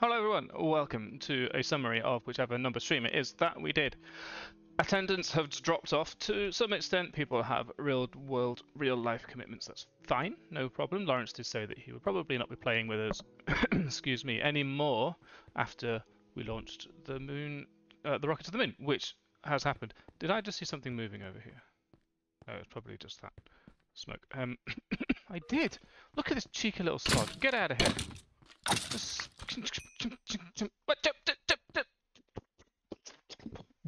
Hello everyone, welcome to a summary of whichever number stream it is that we did. Attendance has dropped off to some extent. People have real world, real life commitments. That's fine, no problem. Laurence did say that he would probably not be playing with us, excuse me, anymore after we launched the moon, uh, the rocket to the moon, which has happened. Did I just see something moving over here? No, it's probably just that smoke. Um, I did. Look at this cheeky little sod. Get out of here.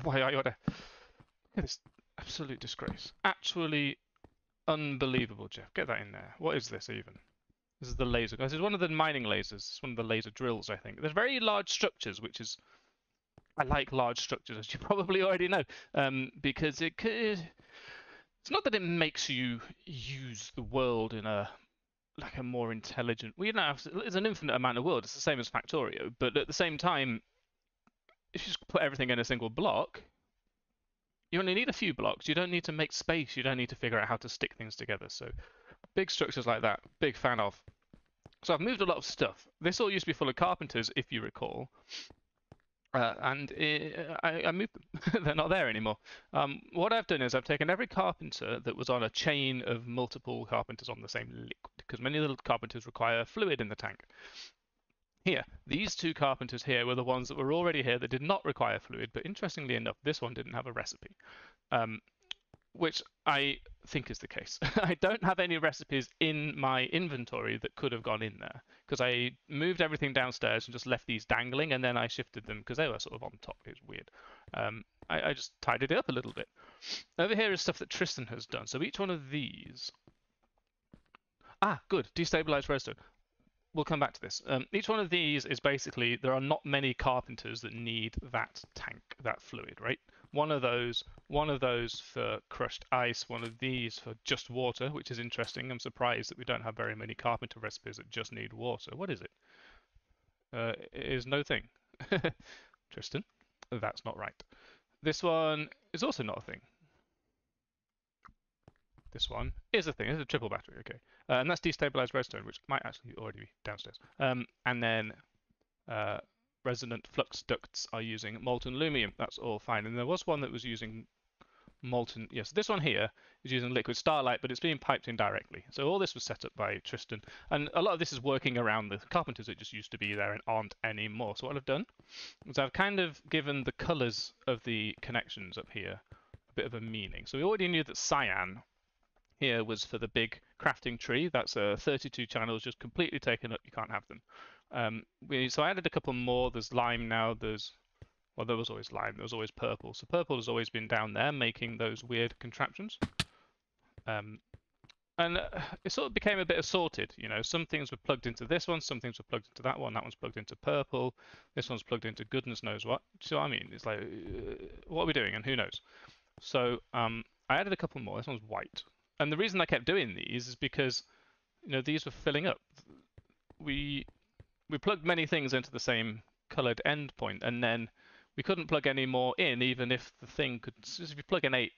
Why are you there? Look this absolute disgrace. Actually unbelievable, Jeff. Get that in there. What is this even? This is the laser. This is one of the mining lasers. It's one of the laser drills, I think. There's very large structures, which is... I like large structures, as you probably already know, um, because it could... It's not that it makes you use the world in a like a more intelligent. We don't have. It's an infinite amount of world. It's the same as Factorio, but at the same time, if you just put everything in a single block, you only need a few blocks. You don't need to make space. You don't need to figure out how to stick things together. So, big structures like that, big fan of. So I've moved a lot of stuff. This all used to be full of carpenters, if you recall. Uh, and it, I, I, moved them. They're not there anymore. Um, what I've done is I've taken every carpenter that was on a chain of multiple carpenters on the same liquid, because many little carpenters require fluid in the tank. Here, these two carpenters here were the ones that were already here that did not require fluid, but interestingly enough, this one didn't have a recipe. Um, which I think is the case. I don't have any recipes in my inventory that could have gone in there because I moved everything downstairs and just left these dangling and then I shifted them because they were sort of on top. It's weird. Um, I, I, just tidied it up a little bit. Over here is stuff that Tristan has done. So each one of these. Ah, good. Destabilized redstone. We'll come back to this. Um, each one of these is basically there are not many carpenters that need that tank, that fluid, right? one of those, one of those for crushed ice, one of these for just water, which is interesting. I'm surprised that we don't have very many carpenter recipes that just need water. What is it? Uh, it is no thing. Tristan, that's not right. This one is also not a thing. This one is a thing. It's a triple battery, okay. Uh, and that's destabilized redstone, which might actually already be downstairs. Um, and then uh, resonant flux ducts are using molten aluminum. That's all fine. And there was one that was using molten, yes, this one here is using liquid starlight, but it's being piped in directly. So all this was set up by Tristan. And a lot of this is working around the carpenters that just used to be there and aren't anymore. So what I've done is I've kind of given the colors of the connections up here a bit of a meaning. So we already knew that cyan here was for the big crafting tree. That's uh, 32 channels just completely taken up. You can't have them. Um, we, so I added a couple more. There's lime now. There's well, there was always lime. There was always purple. So purple has always been down there, making those weird contraptions. Um, and uh, it sort of became a bit assorted. You know, some things were plugged into this one, some things were plugged into that one. That one's plugged into purple. This one's plugged into goodness knows what. So I mean, it's like, uh, what are we doing, and who knows? So um, I added a couple more. This one's white, and the reason I kept doing these is because, you know, these were filling up. We we plugged many things into the same colored endpoint, and then we couldn't plug any more in, even if the thing could. So if you plug an eight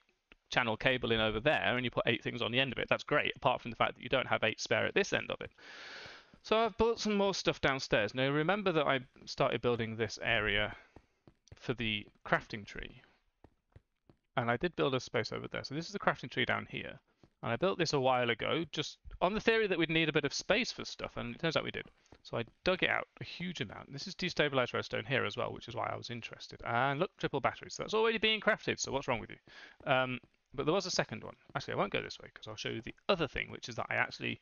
channel cable in over there and you put eight things on the end of it, that's great. Apart from the fact that you don't have eight spare at this end of it. So I've built some more stuff downstairs. Now remember that I started building this area for the crafting tree. And I did build a space over there. So this is the crafting tree down here. And I built this a while ago, just on the theory that we'd need a bit of space for stuff, and it turns out we did. So I dug it out a huge amount. This is destabilized redstone here as well, which is why I was interested. And look, triple batteries. That's already being crafted, so what's wrong with you? Um, but there was a second one. Actually, I won't go this way, because I'll show you the other thing, which is that I actually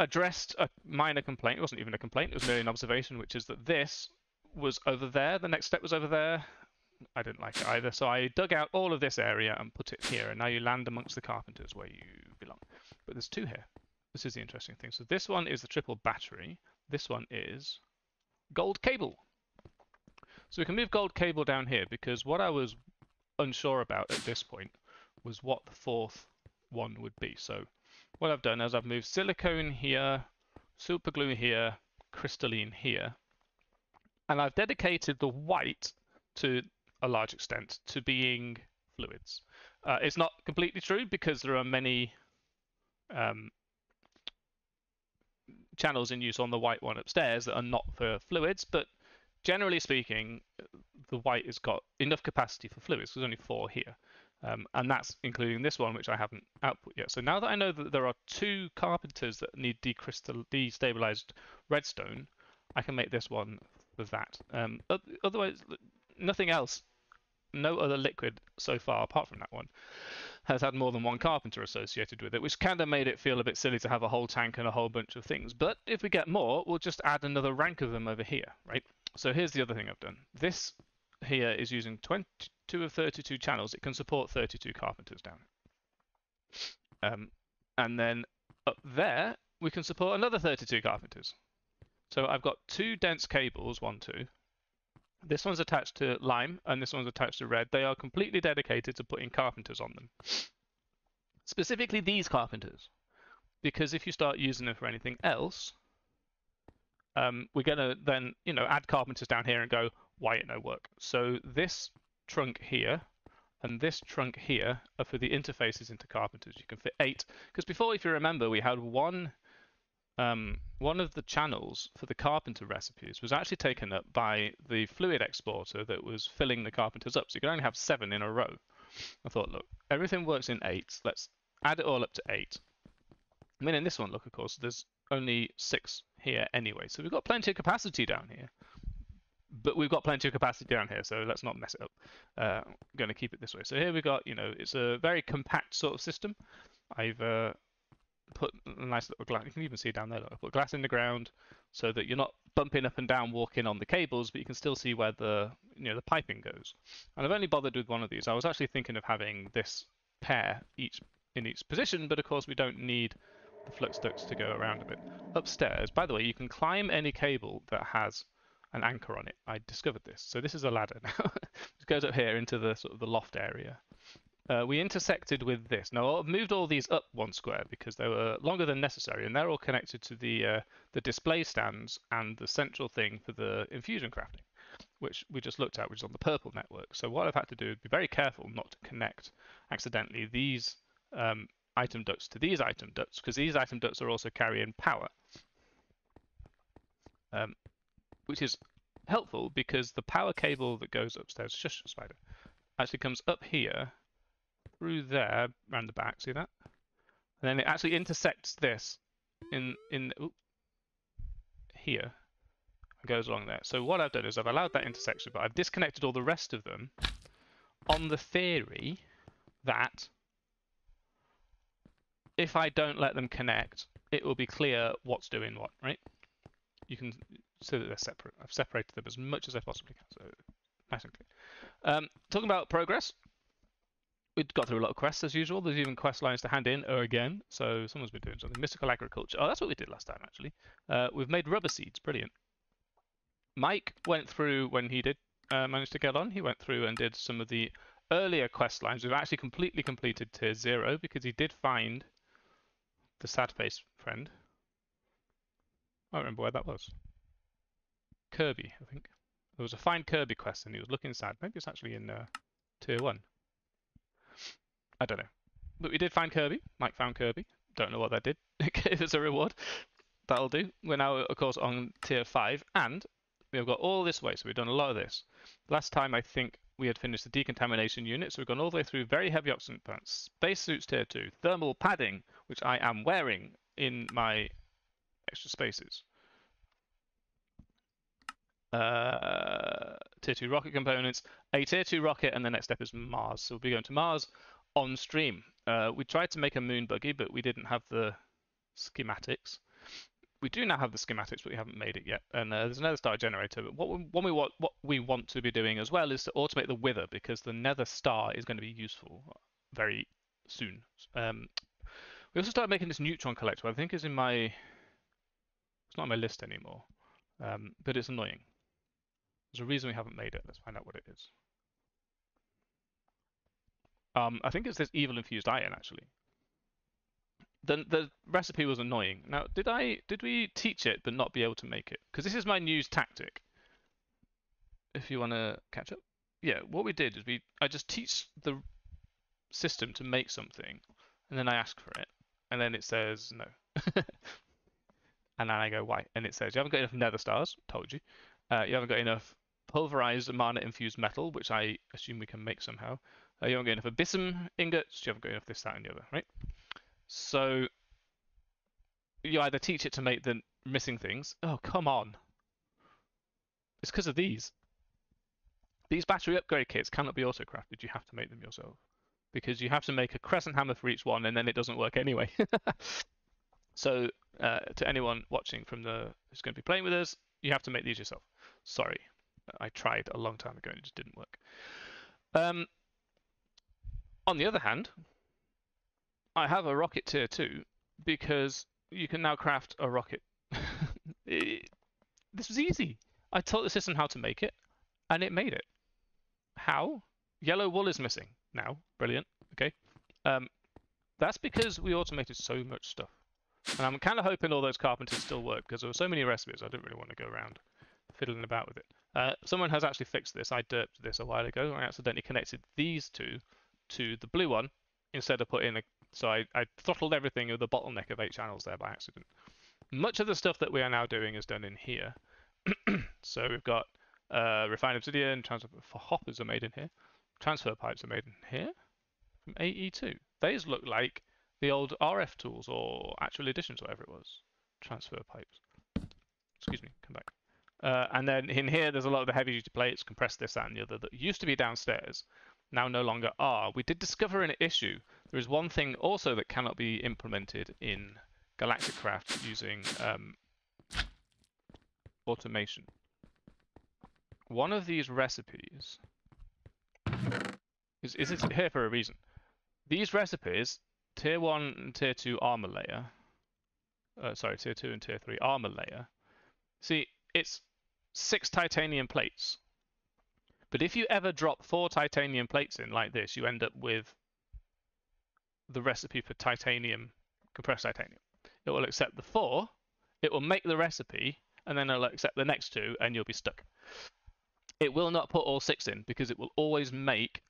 addressed a minor complaint. It wasn't even a complaint, it was merely an observation, which is that this was over there, the next step was over there, I didn't like it either. So I dug out all of this area and put it here. And now you land amongst the carpenters where you belong. But there's two here. This is the interesting thing. So this one is the triple battery. This one is gold cable. So we can move gold cable down here because what I was unsure about at this point was what the fourth one would be. So what I've done is I've moved silicone here, super glue here, crystalline here, and I've dedicated the white to a large extent to being fluids. Uh, it's not completely true because there are many um, channels in use on the white one upstairs that are not for fluids, but generally speaking, the white has got enough capacity for fluids. There's only four here. Um, and that's including this one, which I haven't output yet. So now that I know that there are two carpenters that need decrystal destabilized redstone, I can make this one for that. Um, otherwise, nothing else, no other liquid so far apart from that one has had more than one carpenter associated with it, which kind of made it feel a bit silly to have a whole tank and a whole bunch of things. But if we get more, we'll just add another rank of them over here, right? So here's the other thing I've done. This here is using 22 of 32 channels. It can support 32 carpenters down. Um, and then up there, we can support another 32 carpenters. So I've got two dense cables, one, two. This one's attached to lime and this one's attached to red. They are completely dedicated to putting carpenters on them. Specifically these carpenters. Because if you start using them for anything else, um, we're going to then, you know, add carpenters down here and go, why it no work? So this trunk here and this trunk here are for the interfaces into carpenters. You can fit eight. Because before, if you remember, we had one um, one of the channels for the carpenter recipes was actually taken up by the fluid exporter that was filling the carpenters up. So you could only have seven in a row. I thought, look, everything works in eight. Let's add it all up to eight. I mean, in this one, look, of course, there's only six here anyway. So we've got plenty of capacity down here. But we've got plenty of capacity down here, so let's not mess it up. Uh, I'm going to keep it this way. So here we've got, you know, it's a very compact sort of system. I've uh, put a nice little glass, you can even see down there, look, I put glass in the ground so that you're not bumping up and down walking on the cables, but you can still see where the, you know, the piping goes. And I've only bothered with one of these. I was actually thinking of having this pair each in each position, but of course we don't need the flux ducts to go around a bit. Upstairs, by the way, you can climb any cable that has an anchor on it. I discovered this. So this is a ladder now. it goes up here into the sort of the loft area. Uh, we intersected with this. Now I've moved all these up one square because they were longer than necessary, and they're all connected to the uh, the display stands and the central thing for the infusion crafting, which we just looked at, which is on the purple network. So what I've had to do is be very careful not to connect accidentally these um, item ducts to these item ducts, because these item ducts are also carrying power. Um, which is helpful because the power cable that goes upstairs, shush spider, actually comes up here through there around the back. See that? And then it actually intersects this in in oops, here goes along there. So what I've done is I've allowed that intersection, but I've disconnected all the rest of them on the theory that if I don't let them connect, it will be clear what's doing what, right? You can so that they're separate. I've separated them as much as I possibly can, so nice and clear. Um, talking about progress, we got through a lot of quests as usual. There's even quest lines to hand in or again, so someone's been doing something. Mystical agriculture. Oh, that's what we did last time actually. Uh, we've made rubber seeds. Brilliant. Mike went through when he did uh, manage to get on. He went through and did some of the earlier quest lines. We've actually completely completed tier zero because he did find the sad face friend. I don't remember where that was. Kirby, I think. There was a find Kirby quest and he was looking sad. Maybe it's actually in uh, tier one. I don't know. But we did find Kirby. Mike found Kirby. Don't know what that did. it gave us a reward. That'll do. We're now, of course, on tier 5 and we've got all this way. So we've done a lot of this. Last time, I think we had finished the decontamination unit. So we've gone all the way through very heavy oxygen plants, spacesuits tier 2, thermal padding, which I am wearing in my extra spaces uh, tier 2 rocket components, a tier 2 rocket, and the next step is Mars. So we'll be going to Mars on stream. Uh, we tried to make a moon buggy, but we didn't have the schematics. We do now have the schematics, but we haven't made it yet. And uh, there's another star generator. But what we, what we want, what we want to be doing as well is to automate the wither because the nether star is going to be useful very soon. Um, we also started making this neutron collector. I think is in my. It's not on my list anymore, um, but it's annoying. There's a reason we haven't made it. Let's find out what it is. Um, I think it's this evil infused iron actually. The the recipe was annoying. Now, did I did we teach it but not be able to make it? Because this is my news tactic. If you want to catch up, yeah. What we did is we I just teach the system to make something, and then I ask for it, and then it says no. And then I go, why? And it says, you haven't got enough nether stars. Told you. Uh, you haven't got enough pulverized mana infused metal, which I assume we can make somehow. Uh, you haven't got enough abyssum ingots. You haven't got enough this, that, and the other, right? So you either teach it to make the missing things. Oh, come on. It's because of these. These battery upgrade kits cannot be auto-crafted. You have to make them yourself. Because you have to make a crescent hammer for each one, and then it doesn't work anyway. so, uh, to anyone watching from the who's going to be playing with us, you have to make these yourself. Sorry, I tried a long time ago and it just didn't work. Um, on the other hand, I have a rocket tier 2 because you can now craft a rocket. it, this was easy. I taught the system how to make it, and it made it. How? Yellow wool is missing now. Brilliant. Okay. Um, that's because we automated so much stuff. And I'm kind of hoping all those carpenters still work because there were so many recipes I didn't really want to go around fiddling about with it. Uh, someone has actually fixed this. I derped this a while ago. I accidentally connected these two to the blue one instead of putting a... So I, I throttled everything with the bottleneck of eight channels there by accident. Much of the stuff that we are now doing is done in here. so we've got uh, refined obsidian, transfer for hoppers are made in here. Transfer pipes are made in here from AE2. These look like the old RF tools or actual additions, whatever it was. Transfer pipes. Excuse me, come back. Uh, and then in here, there's a lot of the heavy duty plates, compressed this, that, and the other that used to be downstairs, now no longer are. We did discover an issue. There is one thing also that cannot be implemented in Galacticraft using um, automation. One of these recipes is, is it here for a reason. These recipes, tier 1 and tier 2 armor layer, uh, sorry, tier 2 and tier 3 armor layer, see, it's six titanium plates. But if you ever drop four titanium plates in like this, you end up with the recipe for titanium, compressed titanium. It will accept the four, it will make the recipe, and then it'll accept the next two, and you'll be stuck. It will not put all six in because it will always make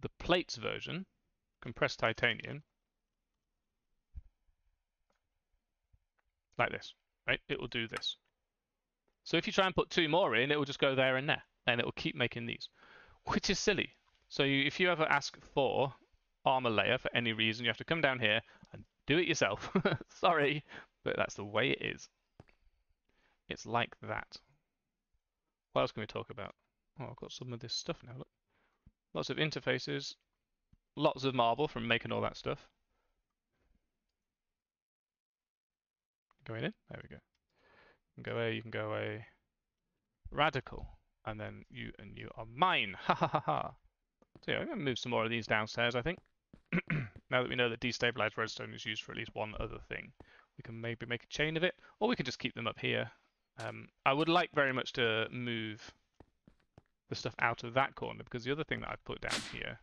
the plates version, compressed titanium, like this, right? It will do this. So if you try and put two more in, it will just go there and there, and it will keep making these, which is silly. So you, if you ever ask for armor layer for any reason, you have to come down here and do it yourself. Sorry, but that's the way it is. It's like that. What else can we talk about? Oh, I've got some of this stuff now, look. Lots of interfaces, lots of marble from making all that stuff. Going in? There we go You can go away, you can go away. Radical. And then you and you are mine. Ha ha ha ha. So yeah, I'm going to move some more of these downstairs, I think. now that we know that destabilized redstone is used for at least one other thing, we can maybe make a chain of it, or we can just keep them up here. Um, I would like very much to move the stuff out of that corner, because the other thing that I've put down here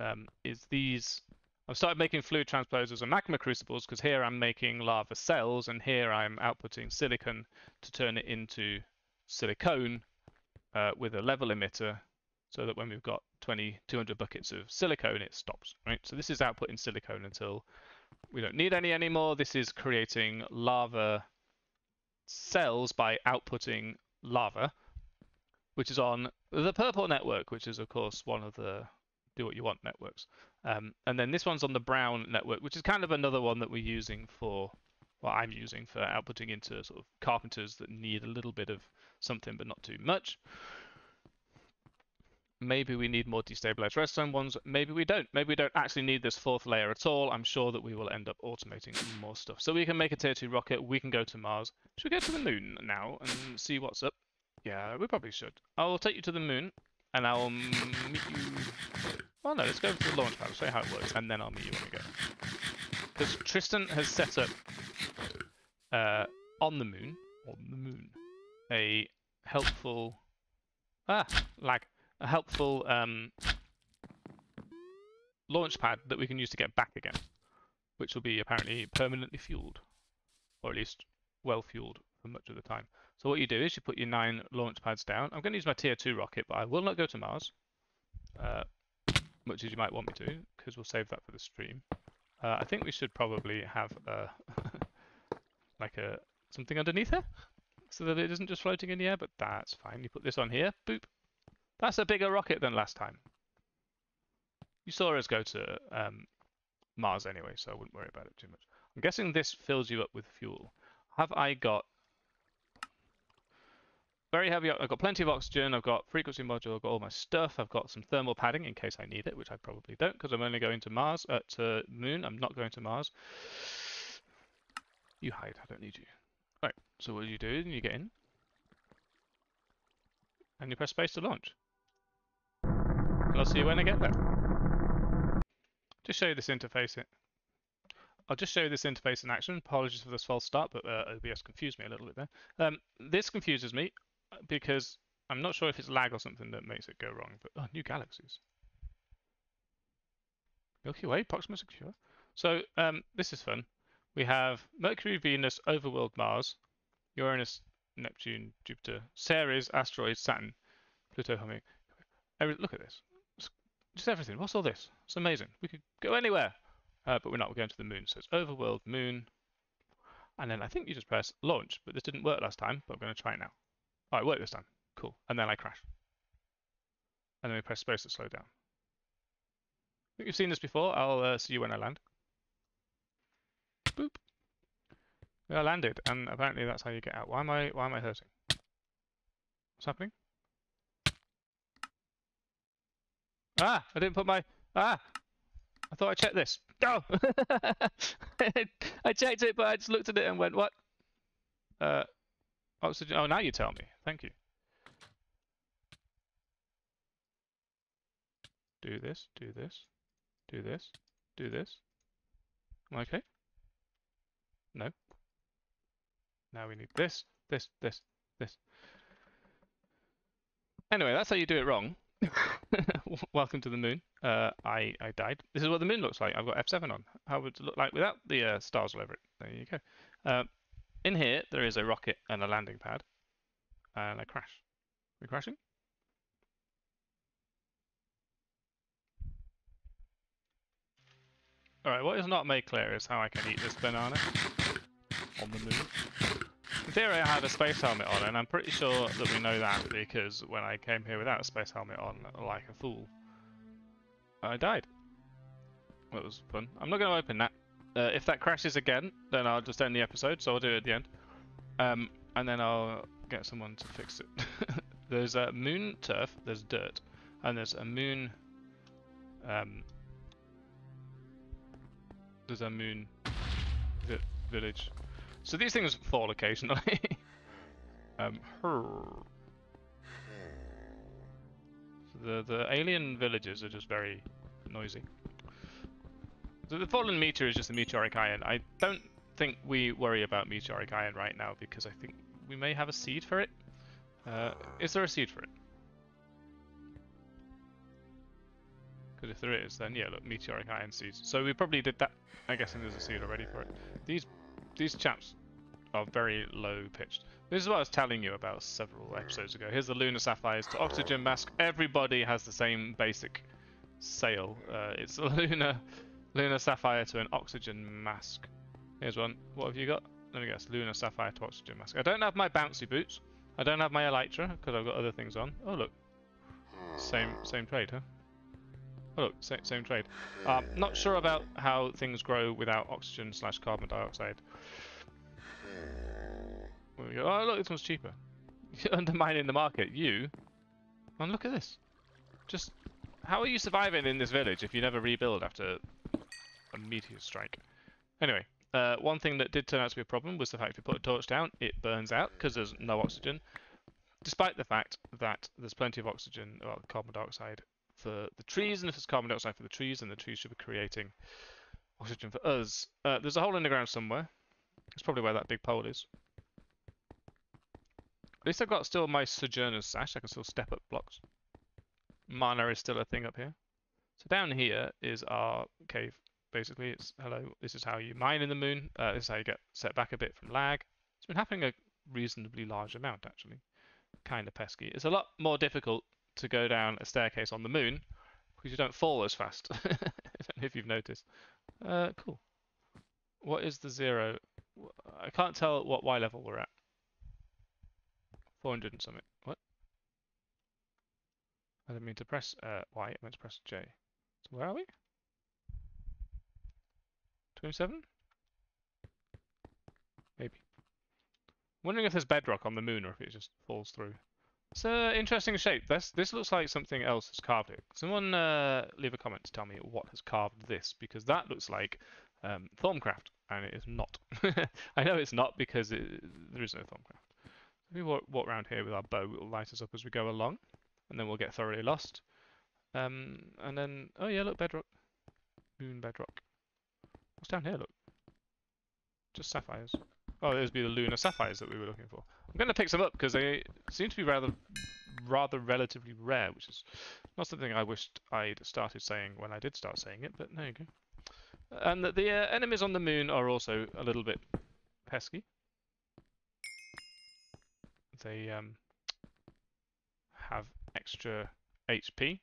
um, is these I've started making fluid transposers and magma crucibles because here I'm making lava cells and here I'm outputting silicon to turn it into silicone uh, with a level emitter so that when we've got 20, 200 buckets of silicone, it stops, right? So this is outputting silicone until we don't need any anymore. This is creating lava cells by outputting lava, which is on the purple network, which is of course one of the do what you want networks. Um, and then this one's on the Brown network, which is kind of another one that we're using for, well, I'm using for outputting into sort of carpenters that need a little bit of something, but not too much. Maybe we need more destabilized redstone ones. Maybe we don't. Maybe we don't actually need this fourth layer at all. I'm sure that we will end up automating more stuff. So we can make a tier 2 rocket. We can go to Mars. Should we go to the moon now and see what's up? Yeah, we probably should. I'll take you to the moon and I'll meet you well, no, let's go to the launch pad, show you how it works, and then I'll meet you when we go. Because Tristan has set up uh, on the moon, on the moon, a helpful, ah, lag, a helpful um, launch pad that we can use to get back again, which will be apparently permanently fueled, or at least well fueled for much of the time. So what you do is you put your nine launch pads down. I'm going to use my tier 2 rocket, but I will not go to Mars. Uh, much as you might want me to, because we'll save that for the stream. Uh, I think we should probably have a like a something underneath her so that it isn't just floating in the air, but that's fine. You put this on here, boop. That's a bigger rocket than last time. You saw us go to um, Mars anyway, so I wouldn't worry about it too much. I'm guessing this fills you up with fuel. Have I got very heavy? I've got plenty of oxygen. I've got frequency module. I've got all my stuff. I've got some thermal padding in case I need it, which I probably don't because I'm only going to Mars, uh, to Moon. I'm not going to Mars. You hide. I don't need you. Right. So what you do? You get in, and you press space to launch. And I'll see you when I get there. Just show you this interface. It. I'll just show you this interface in action. Apologies for this false start, but uh, OBS confused me a little bit there. Um, this confuses me uh, because I'm not sure if it's lag or something that makes it go wrong. But oh, new galaxies. Milky Way, Proxima Secure. So um, this is fun. We have Mercury, Venus, Overworld, Mars, Uranus, Neptune, Jupiter, Ceres, asteroids, Saturn, Pluto, Humming. Look at this. It's just everything. What's all this? It's amazing. We could go anywhere. Uh, but we're not. We're going to the moon. So it's overworld, moon. And then I think you just press launch. But this didn't work last time. But I'm going to try it now. Oh, it worked this time. Cool. And then I crash. And then we press space to slow down. I think you've seen this before. I'll uh, see you when I land. Boop. I landed, and apparently that's how you get out. Why am I why am I hurting? What's happening? Ah, I didn't put my ah. I thought I checked this. No, I checked it, but I just looked at it and went, "What?" Uh, oxygen. Oh, now you tell me. Thank you. Do this. Do this. Do this. Do this. Okay? No. Now we need this, this, this, this. Anyway, that's how you do it wrong. Welcome to the moon. Uh, I, I died. This is what the moon looks like. I've got F7 on. How would it look like without the uh, stars all over it? There you go. Uh, in here, there is a rocket and a landing pad. And a crash. Are we crashing? Alright, what is not made clear is how I can eat this banana on the moon. In theory, I had a space helmet on, and I'm pretty sure that we know that because when I came here without a space helmet on, like a fool, I died. That was fun. I'm not going to open that. Uh, if that crashes again, then I'll just end the episode, so I'll do it at the end. Um, and then I'll get someone to fix it. there's a moon turf, there's dirt, and there's a moon... Um, there's a moon village. So these things fall occasionally. um, the the alien villages are just very noisy. So the fallen meteor is just a meteoric iron. I don't think we worry about meteoric iron right now because I think we may have a seed for it. Uh, is there a seed for it? Because if there is, then yeah, look, meteoric iron seeds. So we probably did that. I guess there's a seed already for it. These these chaps are very low pitched. This is what I was telling you about several episodes ago. Here's the lunar sapphires to oxygen mask. Everybody has the same basic sail. Uh, it's a lunar lunar sapphire to an oxygen mask. Here's one. What have you got? Let me guess. Lunar sapphire to oxygen mask. I don't have my bouncy boots. I don't have my elytra because I've got other things on. Oh look, same same trade, huh? Oh look, same, same trade. Uh, not sure about how things grow without oxygen slash carbon dioxide. Oh, look, this one's cheaper. You're undermining the market. You? And look at this. Just, how are you surviving in this village if you never rebuild after a meteor strike? Anyway, uh, one thing that did turn out to be a problem was the fact if you put a torch down, it burns out because there's no oxygen. Despite the fact that there's plenty of oxygen, well, carbon dioxide for the trees, and if it's carbon dioxide for the trees, then the trees should be creating oxygen for us. Uh, there's a hole in the ground somewhere. It's probably where that big pole is. At least I've got still my Sojourner's Sash. I can still step up blocks. Mana is still a thing up here. So down here is our cave. Basically, it's hello. This is how you mine in the moon. Uh, this is how you get set back a bit from lag. It's been happening a reasonably large amount actually. Kind of pesky. It's a lot more difficult to go down a staircase on the moon because you don't fall as fast. if you've noticed. Uh, cool. What is the zero I can't tell what Y level we're at. 400 and something. What? I didn't mean to press uh, Y, I meant to press J. So where are we? 27? Maybe. Wondering if there's bedrock on the moon or if it just falls through. It's an interesting shape. This this looks like something else has carved it. Someone uh, leave a comment to tell me what has carved this because that looks like um, Thaumcraft and it is not. I know it's not because it, there is no Thaumcraft. We walk, walk around here with our bow. It will light us up as we go along, and then we'll get thoroughly lost. Um, and then oh yeah, look bedrock, moon bedrock. What's down here? Look, just sapphires. Oh, those would be the lunar sapphires that we were looking for. I'm going to pick some up because they seem to be rather, rather relatively rare, which is not something I wished I'd started saying when I did start saying it, but there you go. And the, the uh, enemies on the moon are also a little bit pesky. They um, have extra HP.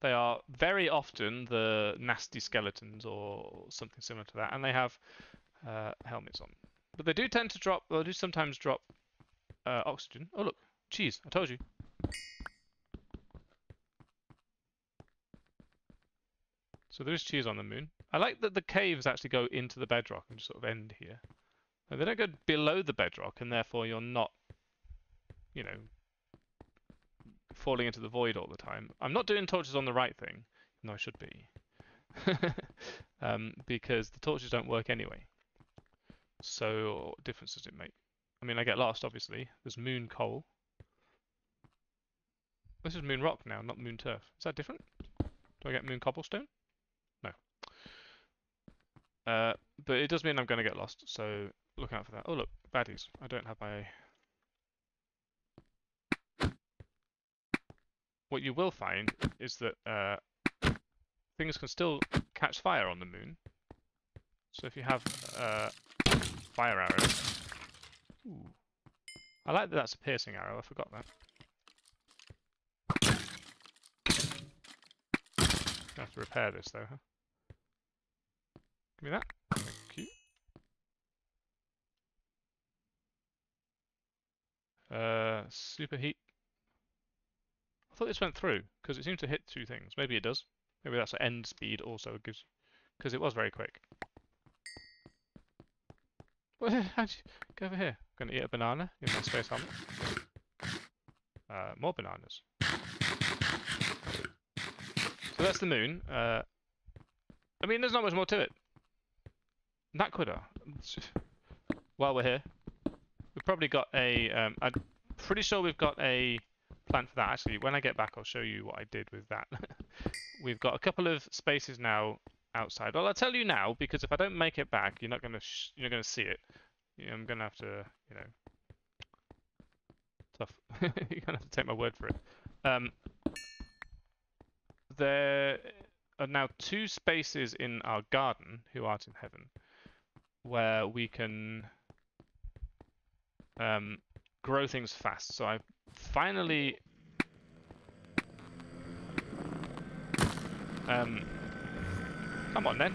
They are very often the nasty skeletons or something similar to that, and they have uh, helmets on. But they do tend to drop, they do sometimes drop uh, oxygen. Oh look, cheese, I told you. So there is cheese on the moon. I like that the caves actually go into the bedrock and just sort of end here. They don't go below the bedrock and therefore you're not, you know, falling into the void all the time. I'm not doing torches on the right thing. No, I should be. um, because the torches don't work anyway. So what difference does it make? I mean, I get lost, obviously. There's moon coal. This is moon rock now, not moon turf. Is that different? Do I get moon cobblestone? No. Uh, but it does mean I'm going to get lost, so look out for that. Oh look, baddies. I don't have my... What you will find is that uh, things can still catch fire on the moon. So if you have uh, fire arrow. Ooh. I like that that's a piercing arrow, I forgot that. I have to repair this though, huh? Give me that. Thank you. Uh, superheat. I thought this went through, because it seemed to hit two things. Maybe it does. Maybe that's end speed also gives because it was very quick. How'd you go over here? I'm gonna eat a banana in my space helmet. Uh, more bananas. So that's the moon. Uh, I mean, there's not much more to it. Naquadah. While we're here, we've probably got a. Um, I'm pretty sure we've got a plan for that. Actually, when I get back, I'll show you what I did with that. we've got a couple of spaces now outside. Well, I'll tell you now because if I don't make it back, you're not gonna you're gonna see it. I'm gonna have to, you know, tough. you're gonna have to take my word for it. Um, there are now two spaces in our garden, who art in heaven, where we can um, grow things fast. So I finally um, Come on then.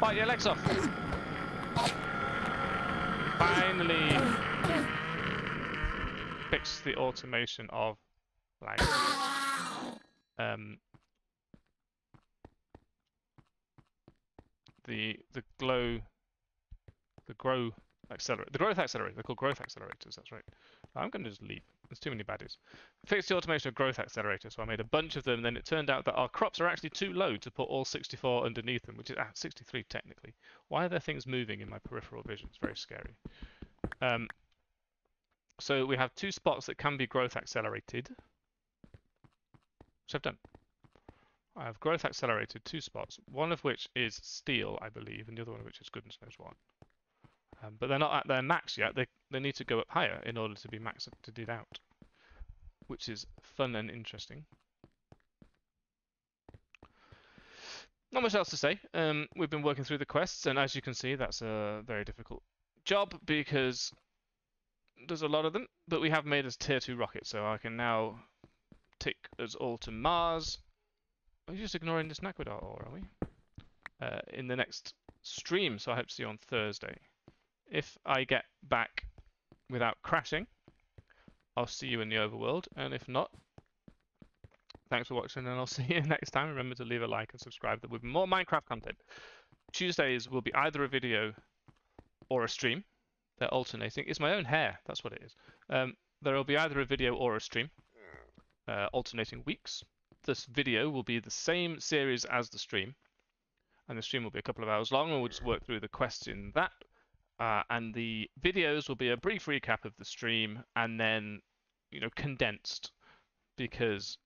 Bite your legs off. Finally fix the automation of um the the glow the grow accelerator the growth accelerator they're called growth accelerators that's right I'm going to just leave. There's too many baddies. Fixed the automation of growth accelerator, so I made a bunch of them. Then it turned out that our crops are actually too low to put all 64 underneath them, which is ah, 63 technically. Why are there things moving in my peripheral vision? It's very scary. Um, so we have two spots that can be growth accelerated, which I've done. I have growth accelerated two spots, one of which is steel, I believe, and the other one of which is goodness knows what. Um, but they're not at their max yet. They they need to go up higher in order to be maxed to do out, which is fun and interesting. Not much else to say. Um, we've been working through the quests, and as you can see, that's a very difficult job because there's a lot of them. But we have made us tier two rocket, so I can now take us all to Mars. We're just ignoring this Naquadah ore, are we? Uh, in the next stream, so I hope to see you on Thursday if I get back without crashing, I'll see you in the overworld, and if not, thanks for watching, and I'll see you next time. Remember to leave a like and subscribe. There will be more Minecraft content. Tuesdays will be either a video or a stream. They're alternating. It's my own hair. That's what it is. Um, there will be either a video or a stream, uh, alternating weeks. This video will be the same series as the stream, and the stream will be a couple of hours long, and we'll just work through the quests in that. Uh, and the videos will be a brief recap of the stream, and then, you know, condensed, because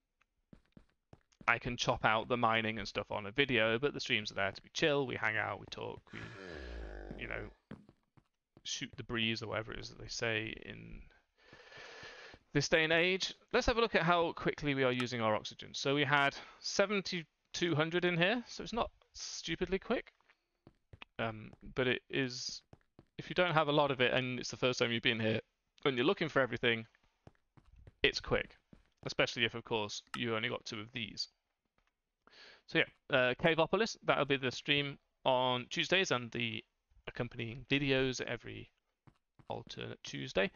I can chop out the mining and stuff on a video, but the streams are there to be chill. We hang out, we talk, we, you know, shoot the breeze or whatever it is that they say in this day and age. Let's have a look at how quickly we are using our oxygen. So we had 7,200 in here, so it's not stupidly quick. Um, but it is, if you don't have a lot of it and it's the first time you've been here, and you're looking for everything, it's quick. Especially if, of course, you only got two of these. So yeah, uh, Caveopolis, that'll be the stream on Tuesdays and the accompanying videos every alternate Tuesday.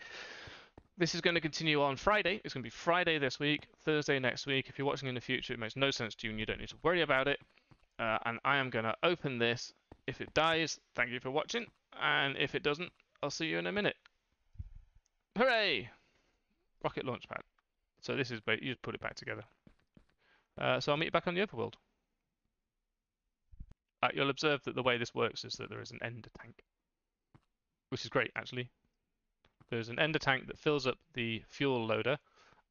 This is going to continue on Friday. It's going to be Friday this week, Thursday next week. If you're watching in the future, it makes no sense to you and you don't need to worry about it. Uh, and I am going to open this. If it dies, thank you for watching. And if it doesn't, I'll see you in a minute. Hooray! Rocket launch pad. So this is, you just put it back together. Uh, so I'll meet you back on the overworld. Uh, you'll observe that the way this works is that there is an ender tank, which is great actually. There's an ender tank that fills up the fuel loader,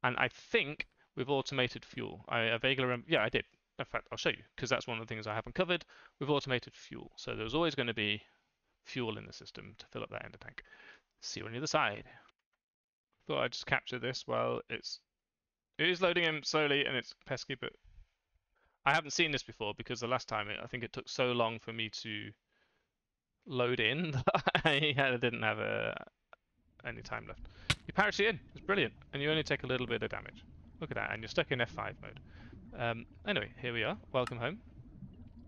and I think we've automated fuel. I, I vaguely remember, yeah, I did. In fact, I'll show you because that's one of the things I haven't covered. We've automated fuel, so there's always going to be fuel in the system to fill up that ender tank. See you on the other side. Thought I'd just capture this while it's it is loading in slowly and it's pesky, but I haven't seen this before because the last time it, I think it took so long for me to load in that I didn't have a, uh, any time left. You parachute in, it's brilliant, and you only take a little bit of damage. Look at that, and you're stuck in F5 mode. Um, anyway, here we are. Welcome home.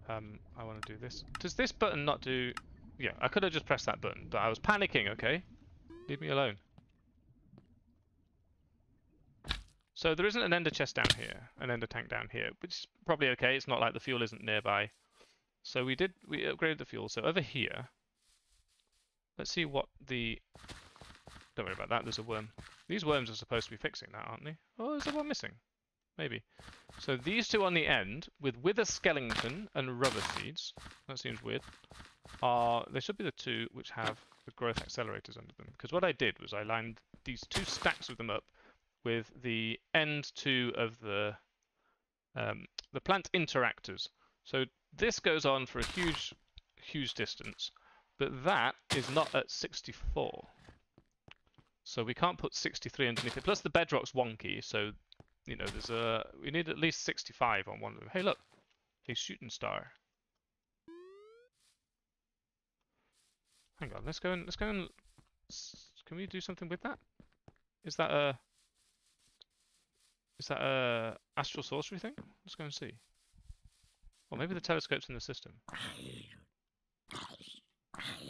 Um, I want to do this. Does this button not do... Yeah, I could have just pressed that button, but I was panicking, okay? Leave me alone. So there isn't an ender chest down here, an ender tank down here, which is probably okay. It's not like the fuel isn't nearby. So we did, we upgraded the fuel. So over here, let's see what the, don't worry about that, there's a worm. These worms are supposed to be fixing that, aren't they? Oh, is there one missing? Maybe. So these two on the end, with wither skeleton and rubber seeds, that seems weird, are, they should be the two which have the growth accelerators under them. Because what I did was I lined these two stacks of them up with the end two of the um, the plant interactors. So this goes on for a huge, huge distance, but that is not at 64. So we can't put 63 underneath it. Plus the bedrock's wonky, so you know there's a we need at least 65 on one of them. Hey, look, a shooting star. Hang on, let's go and let's go and can we do something with that? Is that a is that a astral sorcery thing? Let's go and see. Or maybe the telescope's in the system.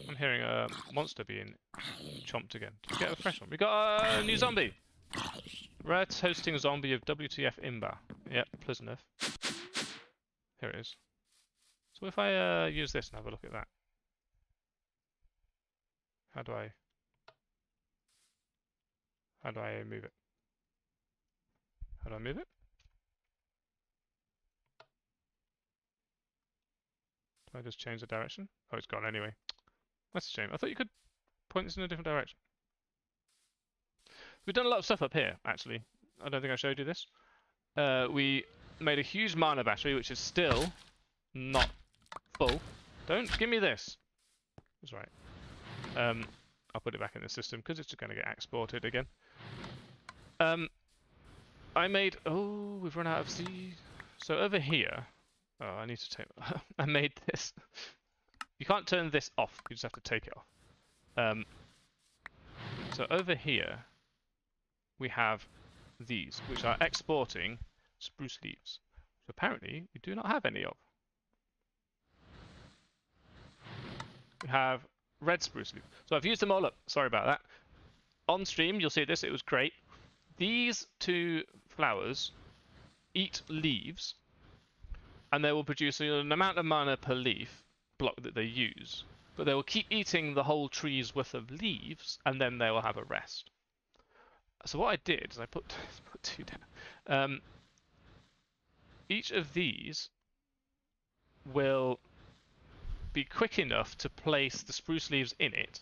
I'm hearing a monster being chomped again. Did we get a fresh one? We got a new zombie! Red hosting a zombie of WTF Imba. Yep, pleasant enough. Here it is. So if I uh, use this and have a look at that. How do I... How do I move it? How do I move it? Do I just change the direction? Oh, it's gone anyway. That's a shame. I thought you could point this in a different direction. We've done a lot of stuff up here, actually. I don't think I showed you this. Uh, we made a huge mana battery, which is still not full. Don't give me this. That's right. Um, I'll put it back in the system because it's going to get exported again. Um, I made... Oh, we've run out of Z. So over here... Oh, I need to take... I made this. You can't turn this off. You just have to take it off. Um, so over here, we have these, which are exporting spruce leaves. Which apparently we do not have any of. We have red spruce leaf. So I've used them all up. Sorry about that. On stream, you'll see this. It was great. These two flowers eat leaves, and they will produce an amount of mana per leaf block that they use. But they will keep eating the whole tree's worth of leaves, and then they will have a rest. So what I did is I put, put two down. Um, each of these will be quick enough to place the spruce leaves in it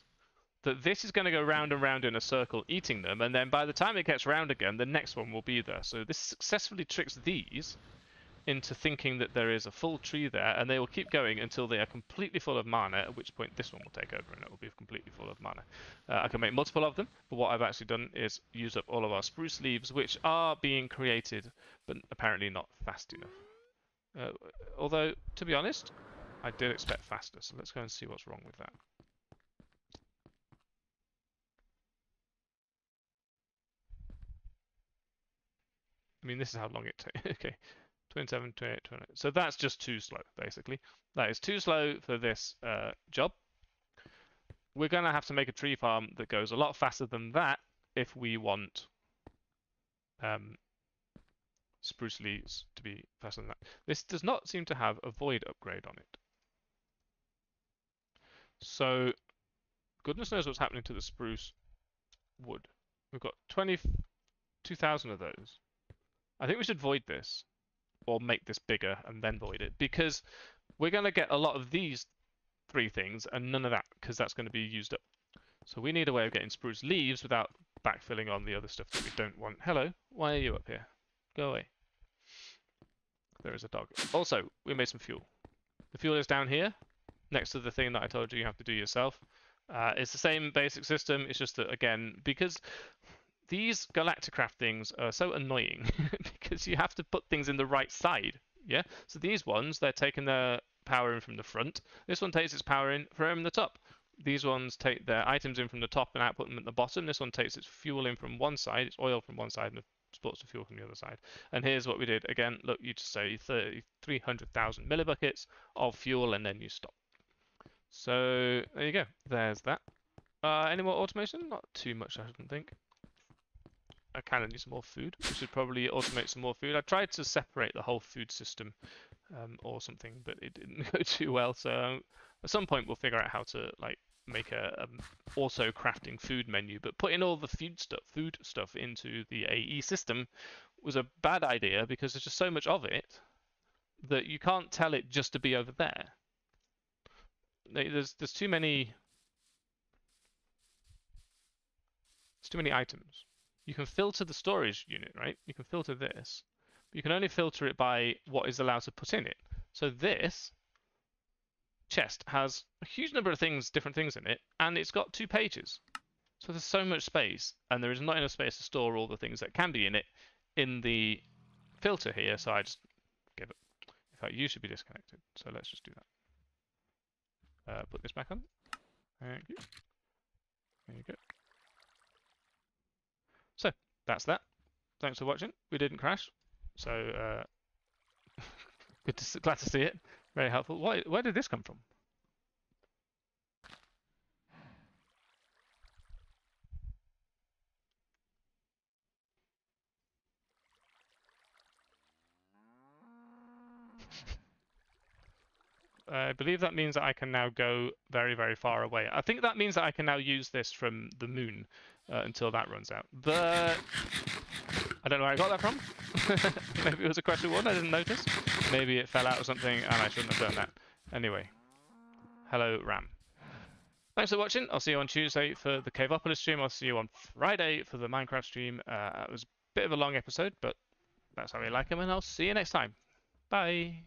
that this is going to go round and round in a circle eating them and then by the time it gets round again the next one will be there. So this successfully tricks these into thinking that there is a full tree there and they will keep going until they are completely full of mana at which point this one will take over and it will be completely full of mana. Uh, I can make multiple of them but what I've actually done is use up all of our spruce leaves which are being created but apparently not fast enough. Uh, although to be honest I did expect faster, so let's go and see what's wrong with that. I mean, this is how long it takes. okay, 27, 28, 28. So that's just too slow, basically. That is too slow for this uh, job. We're going to have to make a tree farm that goes a lot faster than that if we want um, spruce leaves to be faster than that. This does not seem to have a void upgrade on it. So, goodness knows what's happening to the spruce wood. We've got 22,000 of those. I think we should void this, or make this bigger and then void it, because we're going to get a lot of these three things and none of that, because that's going to be used up. So we need a way of getting spruce leaves without backfilling on the other stuff that we don't want. Hello, why are you up here? Go away. There is a dog. Also, we made some fuel. The fuel is down here next to the thing that I told you you have to do yourself. Uh, it's the same basic system. It's just that again, because these Galacticraft things are so annoying because you have to put things in the right side. Yeah. So these ones, they're taking their power in from the front. This one takes its power in from the top. These ones take their items in from the top and output them at the bottom. This one takes its fuel in from one side, its oil from one side, and the sports to fuel from the other side. And here's what we did. Again, look, you just say 300,000 millibuckets of fuel, and then you stop. So there you go. There's that. Uh, any more automation? Not too much, I don't think. I kind of need some more food. We should probably automate some more food. I tried to separate the whole food system um, or something, but it didn't go too well. So um, at some point we'll figure out how to like make a um, auto crafting food menu. But putting all the food stuff, food stuff into the AE system was a bad idea because there's just so much of it that you can't tell it just to be over there there's there's too many there's too many items. You can filter the storage unit, right? You can filter this, but you can only filter it by what is allowed to put in it. So this chest has a huge number of things, different things in it, and it's got two pages. So there's so much space, and there is not enough space to store all the things that can be in it in the filter here. So I just give it. In fact, you should be disconnected. So let's just do that. Uh, put this back on. Thank you. There you go. So, that's that. Thanks for watching. We didn't crash. So, uh, good to, glad to see it. Very helpful. Why, where did this come from? I believe that means that I can now go very, very far away. I think that means that I can now use this from the moon uh, until that runs out. But I don't know where I got that from. Maybe it was a question one I didn't notice. Maybe it fell out or something and I shouldn't have done that. Anyway, hello Ram. Thanks for watching. I'll see you on Tuesday for the Caveopolis stream. I'll see you on Friday for the Minecraft stream. Uh, it was a bit of a long episode, but that's how we like them, and I'll see you next time. Bye.